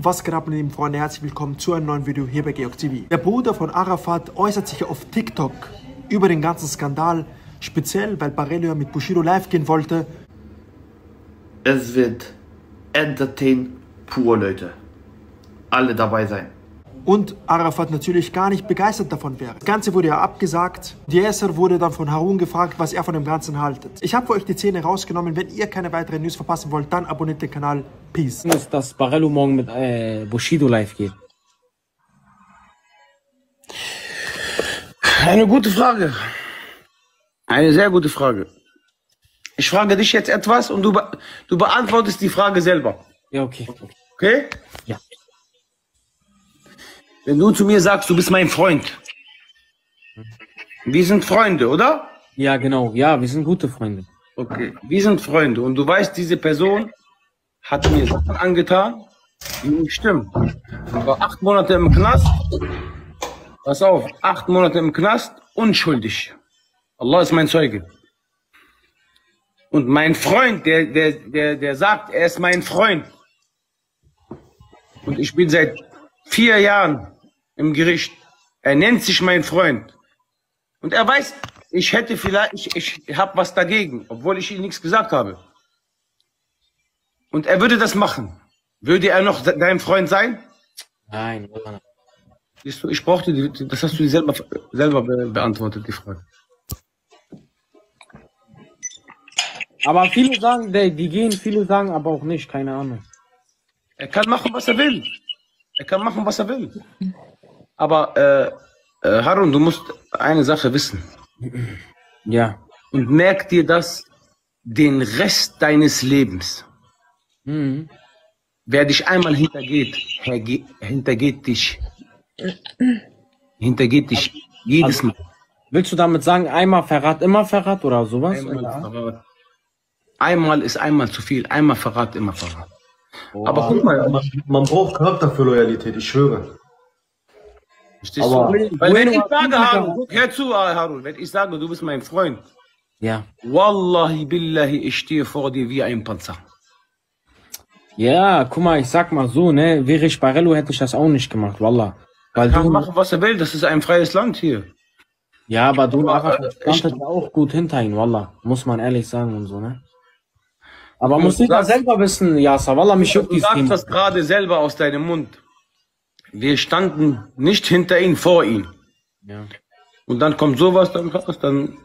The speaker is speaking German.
Was geht ab, meine lieben Freunde? Herzlich willkommen zu einem neuen Video hier bei Georg TV. Der Bruder von Arafat äußert sich auf TikTok über den ganzen Skandal, speziell weil Barello mit Bushido live gehen wollte. Es wird Entertain pur, Leute. Alle dabei sein. Und Arafat natürlich gar nicht begeistert davon wäre. Das Ganze wurde ja abgesagt. Diesser wurde dann von Harun gefragt, was er von dem Ganzen haltet. Ich habe für euch die Szene rausgenommen. Wenn ihr keine weiteren News verpassen wollt, dann abonniert den Kanal. Peace. ist, dass Barello morgen mit äh, Bushido live geht? Eine gute Frage. Eine sehr gute Frage. Ich frage dich jetzt etwas und du, be du beantwortest die Frage selber. Ja, okay. Okay? Ja. Wenn du zu mir sagst, du bist mein Freund. Wir sind Freunde, oder? Ja, genau. Ja, wir sind gute Freunde. Okay. Wir sind Freunde und du weißt, diese Person hat mir Sachen angetan, die nicht stimmen. Ich war acht Monate im Knast. Pass auf, acht Monate im Knast, unschuldig. Allah ist mein Zeuge. Und mein Freund, der, der, der, der sagt, er ist mein Freund. Und ich bin seit vier Jahren im Gericht. Er nennt sich mein Freund. Und er weiß, ich hätte vielleicht, ich, ich habe was dagegen, obwohl ich ihm nichts gesagt habe. Und er würde das machen. Würde er noch dein Freund sein? Nein. Siehst du, ich brauchte die, das hast du dir selber, selber be beantwortet, die Frage. Aber viele sagen, die, die gehen, viele sagen aber auch nicht, keine Ahnung. Er kann machen, was er will. Er kann machen, was er will. Aber äh, äh, Harun, du musst eine Sache wissen. Ja. Und merk dir das den Rest deines Lebens. Mhm. Wer dich einmal hintergeht, hintergeht dich. Hintergeht dich jedes Mal. Willst du damit sagen, einmal Verrat, immer Verrat oder sowas? Einmal. Verrat. einmal ist einmal zu viel. Einmal Verrat, immer Verrat. Aber guck mal, Man, man braucht Charakter für Loyalität, ich schwöre. Verstehst du? Wenn ich sage, Harun, guck, hör zu, Harun, wenn ich sage, du bist mein Freund, Ja. Wallahi billahi, ich stehe vor dir wie ein Panzer. Ja, guck mal, ich sag mal so, ne, wäre ich Barello, hätte ich das auch nicht gemacht, Wallah. Weil kann du, machen, was er will, das ist ein freies Land hier. ja, aber du Arafat äh, auch gut hinter ihm, Wallah. Muss man ehrlich sagen und so, ne? Aber Du muss jeder sagst- selber wissen, Yasser, Wallah, mich juckt Du dieses sagst Thema. das gerade selber aus deinem Mund. Wir standen nicht hinter ihm, vor ihm. Ja. Und dann kommt sowas dann raus, dann